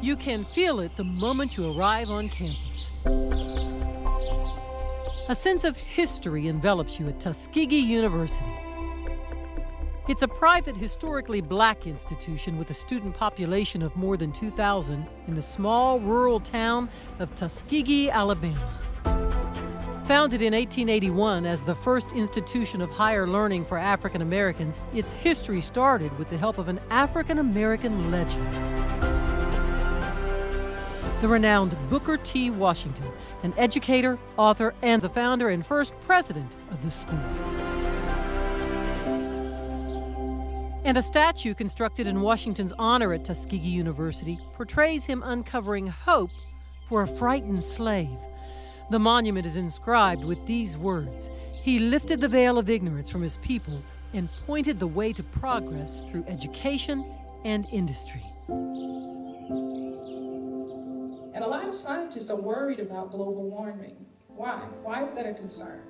You can feel it the moment you arrive on campus. A sense of history envelops you at Tuskegee University. It's a private, historically black institution with a student population of more than 2,000 in the small rural town of Tuskegee, Alabama. Founded in 1881 as the first institution of higher learning for African Americans, its history started with the help of an African American legend. The renowned Booker T. Washington, an educator, author, and the founder and first president of the school. And a statue constructed in Washington's honor at Tuskegee University portrays him uncovering hope for a frightened slave. The monument is inscribed with these words He lifted the veil of ignorance from his people and pointed the way to progress through education and industry. And a lot of scientists are worried about global warming. Why? Why is that a concern?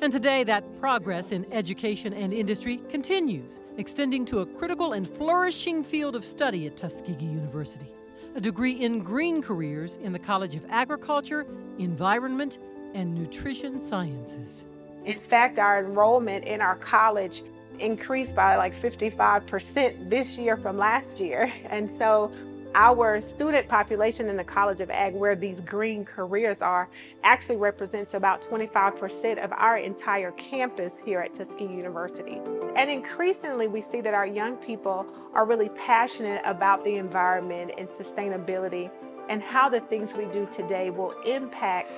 And today, that progress in education and industry continues, extending to a critical and flourishing field of study at Tuskegee University a degree in green careers in the College of Agriculture, Environment, and Nutrition Sciences. In fact, our enrollment in our college increased by like 55% this year from last year. And so our student population in the College of Ag, where these green careers are, actually represents about 25% of our entire campus here at Tuskegee University. And increasingly, we see that our young people are really passionate about the environment and sustainability and how the things we do today will impact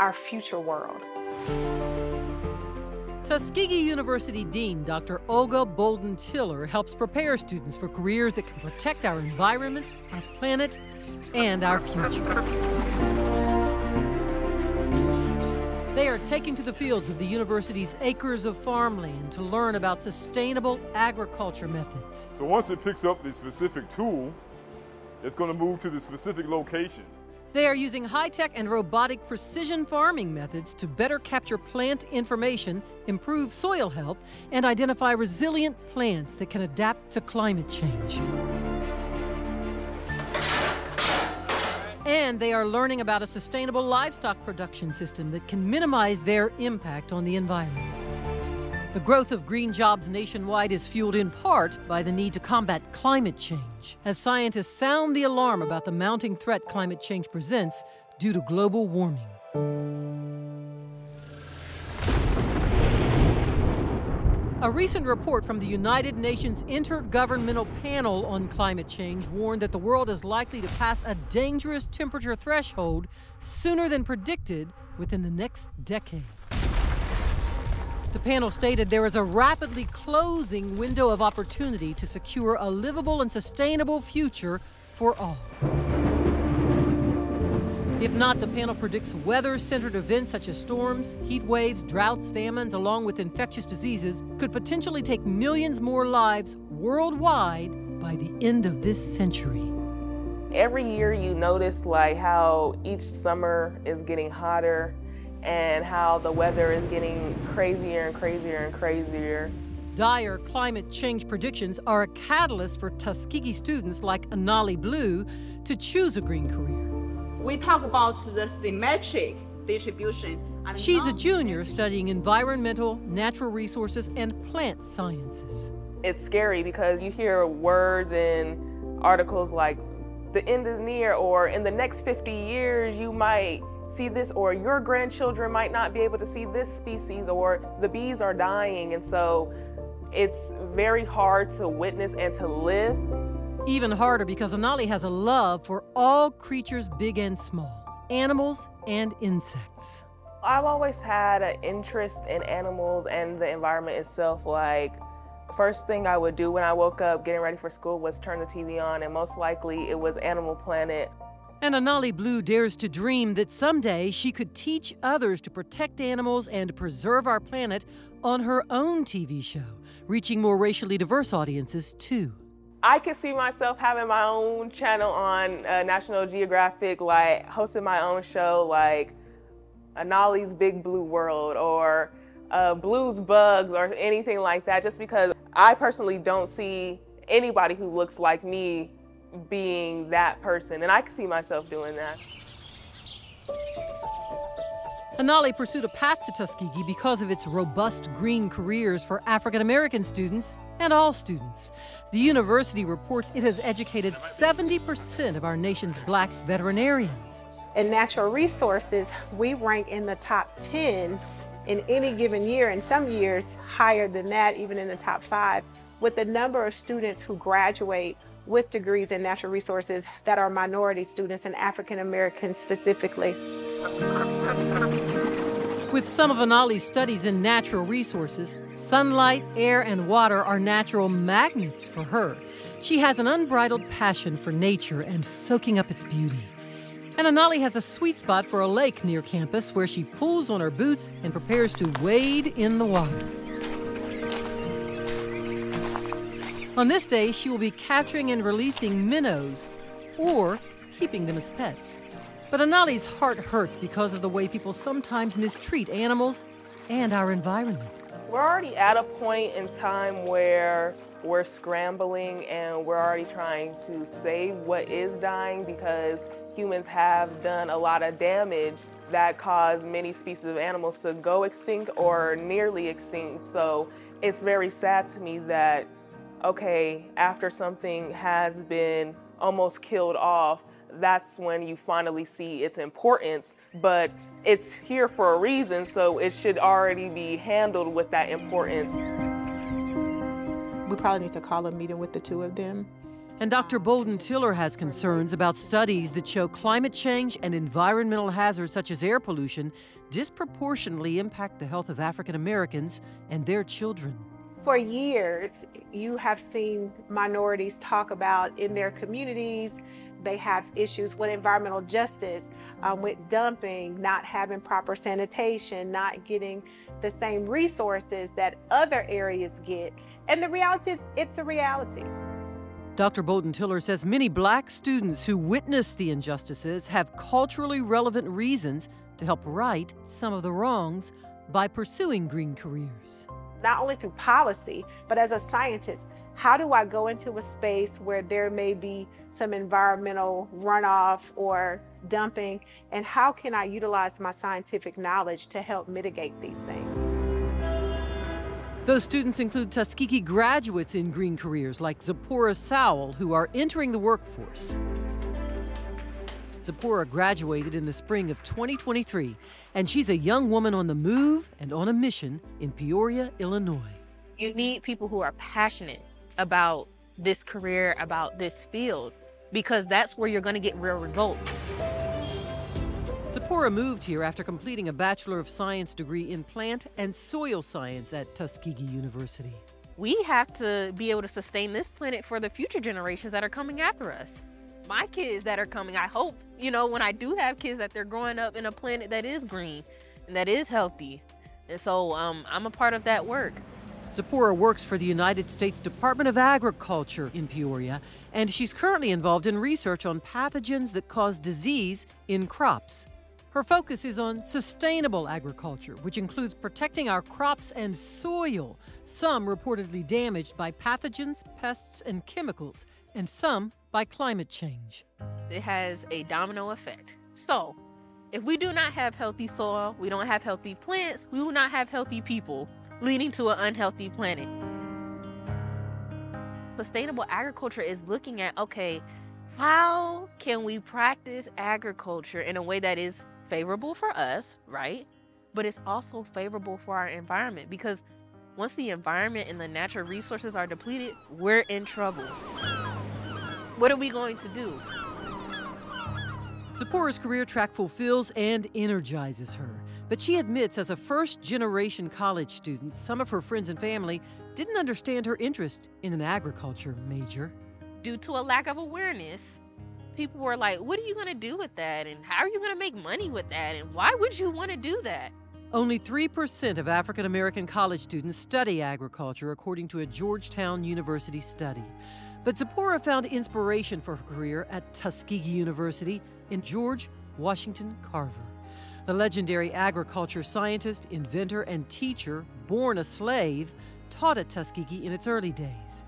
our future world. Tuskegee University Dean Dr. Olga Bolden Tiller helps prepare students for careers that can protect our environment, our planet, and our future. They are taking to the fields of the university's acres of farmland to learn about sustainable agriculture methods. So once it picks up the specific tool, it's going to move to the specific location. They are using high tech and robotic precision farming methods to better capture plant information, improve soil health, and identify resilient plants that can adapt to climate change. And they are learning about a sustainable livestock production system that can minimize their impact on the environment. The growth of green jobs nationwide is fueled in part by the need to combat climate change, as scientists sound the alarm about the mounting threat climate change presents due to global warming. A recent report from the United Nations Intergovernmental Panel on Climate Change warned that the world is likely to pass a dangerous temperature threshold sooner than predicted within the next decade. The panel stated there is a rapidly closing window of opportunity to secure a livable and sustainable future for all. If not, the panel predicts weather centered events such as storms, heat waves, droughts, famines, along with infectious diseases, could potentially take millions more lives worldwide by the end of this century. Every year you notice like how each summer is getting hotter and how the weather is getting crazier and crazier and crazier. Dire climate change predictions are a catalyst for Tuskegee students like Anali Blue to choose a green career. We talk about the symmetric distribution. She's a junior studying environmental, natural resources, and plant sciences. It's scary because you hear words in articles like the end is near or in the next 50 years you might see this or your grandchildren might not be able to see this species or the bees are dying and so it's very hard to witness and to live. Even harder because Anali has a love for all creatures big and small, animals and insects. I've always had an interest in animals and the environment itself. Like, first thing I would do when I woke up getting ready for school was turn the TV on, and most likely it was Animal Planet. And Anali Blue dares to dream that someday she could teach others to protect animals and preserve our planet on her own TV show, reaching more racially diverse audiences too. I could see myself having my own channel on uh, National Geographic, like hosting my own show, like Anali's Big Blue World or uh, Blues Bugs or anything like that, just because I personally don't see anybody who looks like me being that person, and I can see myself doing that. Anali pursued a path to Tuskegee because of its robust green careers for African American students and all students. The university reports it has educated 70% of our nation's black veterinarians. In natural resources, we rank in the top 10 in any given year, and some years higher than that, even in the top five, with the number of students who graduate with degrees in natural resources that are minority students and African Americans specifically. With some of Anali's studies in natural resources, sunlight, air, and water are natural magnets for her. She has an unbridled passion for nature and soaking up its beauty. And Anali has a sweet spot for a lake near campus where she pulls on her boots and prepares to wade in the water. On this day, she will be capturing and releasing minnows or keeping them as pets. But Anali's heart hurts because of the way people sometimes mistreat animals and our environment. We're already at a point in time where we're scrambling and we're already trying to save what is dying because humans have done a lot of damage that caused many species of animals to go extinct or nearly extinct. So it's very sad to me that okay, after something has been almost killed off, that's when you finally see its importance. But it's here for a reason, so it should already be handled with that importance. We probably need to call a meeting with the two of them. And Dr. Bolden Tiller has concerns about studies that show climate change and environmental hazards such as air pollution disproportionately impact the health of African Americans and their children. For years, you have seen minorities talk about in their communities, they have issues with environmental justice, um, with dumping, not having proper sanitation, not getting the same resources that other areas get. And the reality is, it's a reality. Dr. Bolden Tiller says many black students who witness the injustices have culturally relevant reasons to help right some of the wrongs by pursuing green careers not only through policy, but as a scientist, how do I go into a space where there may be some environmental runoff or dumping, and how can I utilize my scientific knowledge to help mitigate these things? Those students include Tuskegee graduates in green careers like Zipporah Sowell, who are entering the workforce. Zipporah graduated in the spring of 2023, and she's a young woman on the move and on a mission in Peoria, Illinois. You need people who are passionate about this career, about this field, because that's where you're going to get real results. Zipporah moved here after completing a Bachelor of Science degree in plant and soil science at Tuskegee University. We have to be able to sustain this planet for the future generations that are coming after us my kids that are coming. I hope, you know, when I do have kids that they're growing up in a planet that is green and that is healthy. And so um, I'm a part of that work. Zipporah works for the United States Department of Agriculture in Peoria, and she's currently involved in research on pathogens that cause disease in crops. Her focus is on sustainable agriculture, which includes protecting our crops and soil, some reportedly damaged by pathogens, pests, and chemicals, and some by climate change. It has a domino effect. So, if we do not have healthy soil, we don't have healthy plants, we will not have healthy people, leading to an unhealthy planet. Sustainable agriculture is looking at okay, how can we practice agriculture in a way that is favorable for us, right? But it's also favorable for our environment because once the environment and the natural resources are depleted, we're in trouble. What are we going to do? Zipporah's career track fulfills and energizes her. But she admits, as a first generation college student, some of her friends and family didn't understand her interest in an agriculture major. Due to a lack of awareness, people were like, What are you going to do with that? And how are you going to make money with that? And why would you want to do that? Only 3% of African American college students study agriculture, according to a Georgetown University study. But Zipporah found inspiration for her career at Tuskegee University in George Washington Carver. The legendary agriculture scientist, inventor, and teacher, born a slave, taught at Tuskegee in its early days.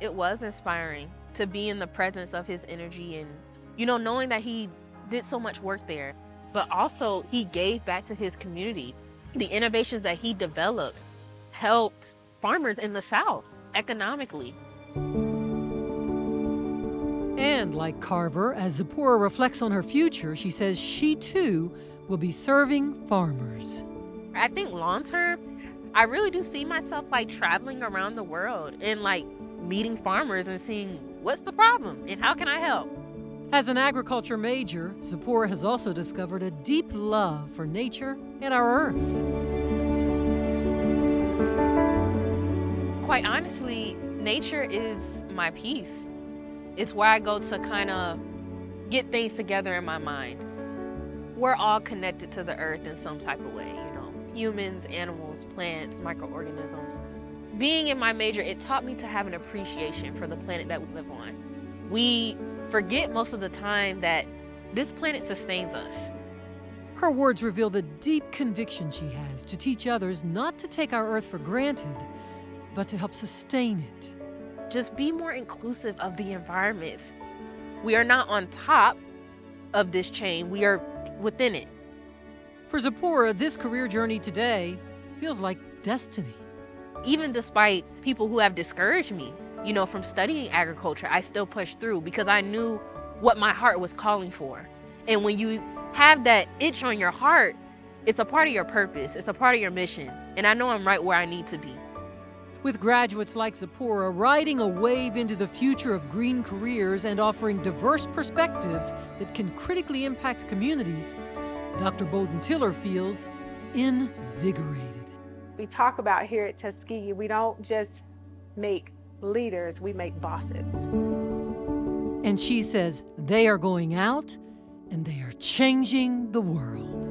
It was inspiring to be in the presence of his energy and, you know, knowing that he did so much work there, but also he gave back to his community. The innovations that he developed helped farmers in the South economically. And like Carver, as Zipporah reflects on her future, she says she too will be serving farmers. I think long term, I really do see myself like traveling around the world and like meeting farmers and seeing what's the problem and how can I help. As an agriculture major, Zipporah has also discovered a deep love for nature and our earth. Quite honestly, nature is my peace. It's where I go to kind of get things together in my mind. We're all connected to the earth in some type of way, you know, humans, animals, plants, microorganisms. Being in my major, it taught me to have an appreciation for the planet that we live on. We forget most of the time that this planet sustains us. Her words reveal the deep conviction she has to teach others not to take our earth for granted, but to help sustain it just be more inclusive of the environment. We are not on top of this chain, we are within it. For Zipporah, this career journey today feels like destiny. Even despite people who have discouraged me, you know, from studying agriculture, I still pushed through because I knew what my heart was calling for. And when you have that itch on your heart, it's a part of your purpose, it's a part of your mission. And I know I'm right where I need to be. With graduates like Zipporah riding a wave into the future of green careers and offering diverse perspectives that can critically impact communities, Dr. Bolden Tiller feels invigorated. We talk about here at Tuskegee, we don't just make leaders, we make bosses. And she says they are going out and they are changing the world.